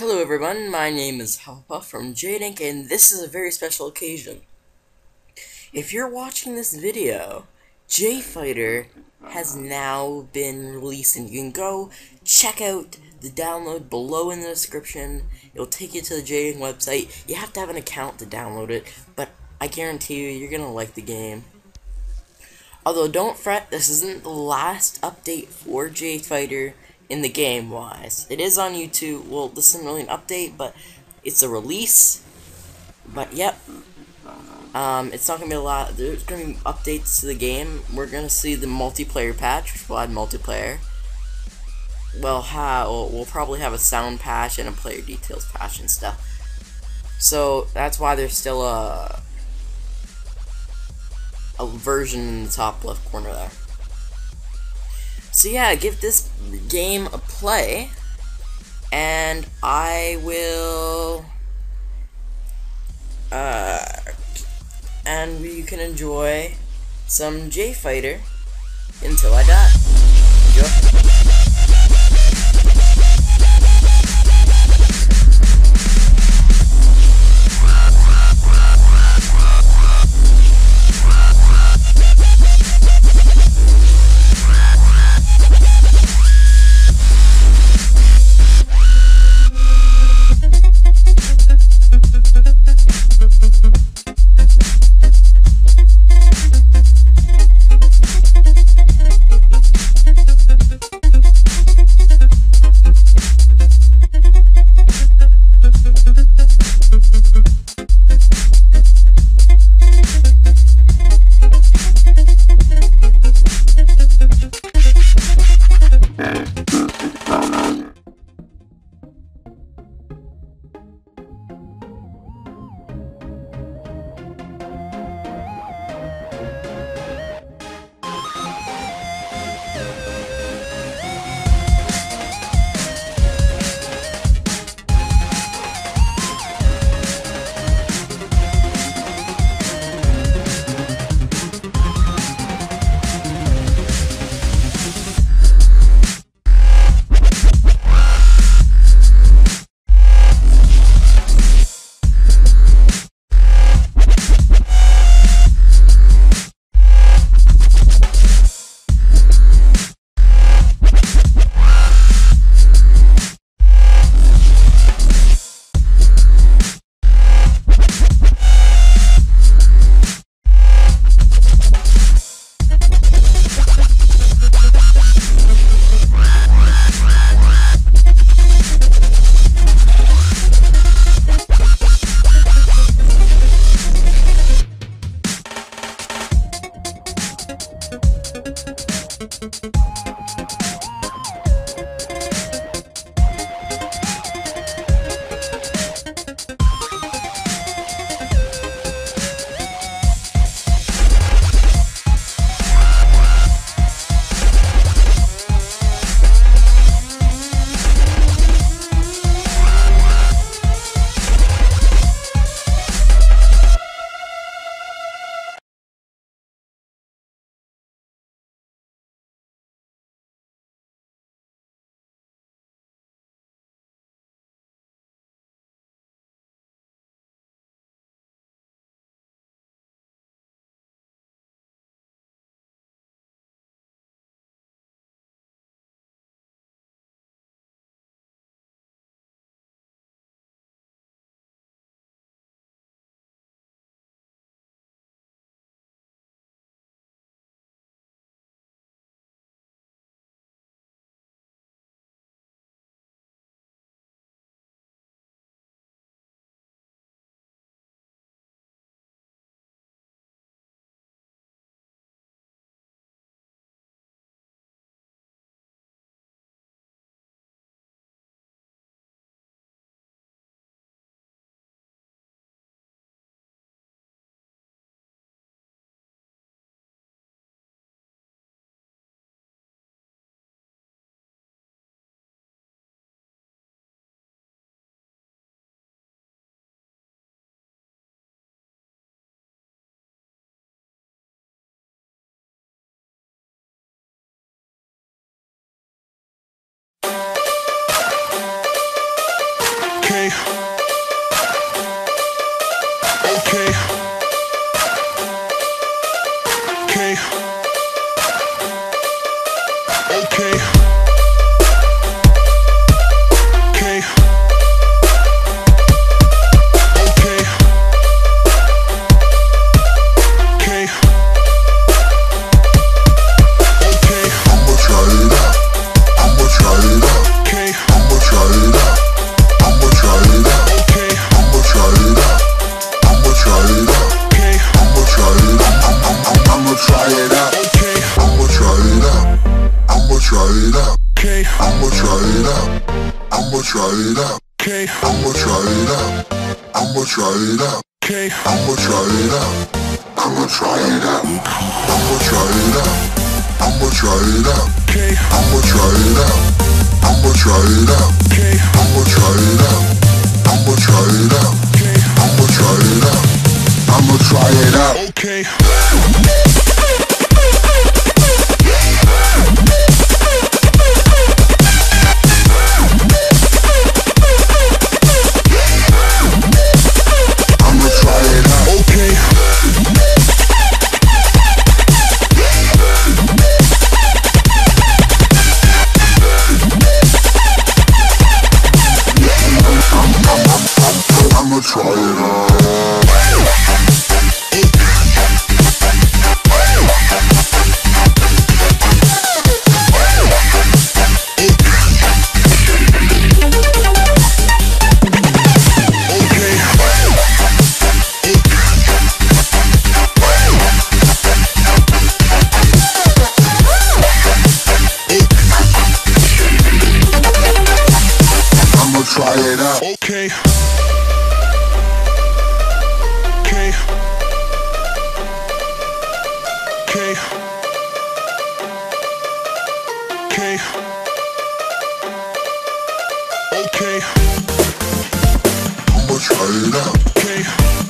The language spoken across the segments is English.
Hello everyone, my name is Hufflepuff from Jayit Inc, and this is a very special occasion. If you're watching this video, Jay Fighter has now been released, and you can go check out the download below in the description. It'll take you to the Jayit Inc website. You have to have an account to download it, but I guarantee you, you're gonna like the game. Although, don't fret, this isn't the last update for Jay Fighter in the game wise. It is on YouTube. Well, this isn't really an update, but it's a release. But yep. Um, it's not gonna be a lot. There's gonna be updates to the game. We're gonna see the multiplayer patch, which will add multiplayer. Well, how we'll probably have a sound patch and a player details patch and stuff. So that's why there's still a a version in the top left corner there. So yeah, give this game a play, and I will, uh, and we can enjoy some Jay Fighter until I die. Enjoy. Okay. try it out. I'ma try it out. I'ma try it out. I'ma try it out. I'ma try it out. I'ma try it out. I'ma try it out. I'ma try it out. I'ma try it out. Okay. I love. Okay.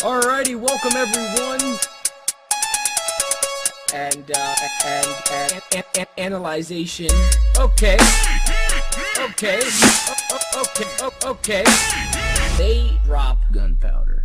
Alrighty, welcome everyone. And, uh, and, and, and, and analyzation. Okay. Okay. Okay. Okay. They drop gunpowder.